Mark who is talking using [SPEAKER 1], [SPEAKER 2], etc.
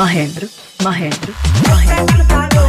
[SPEAKER 1] Mahendro, Mahendro,
[SPEAKER 2] Mahendro.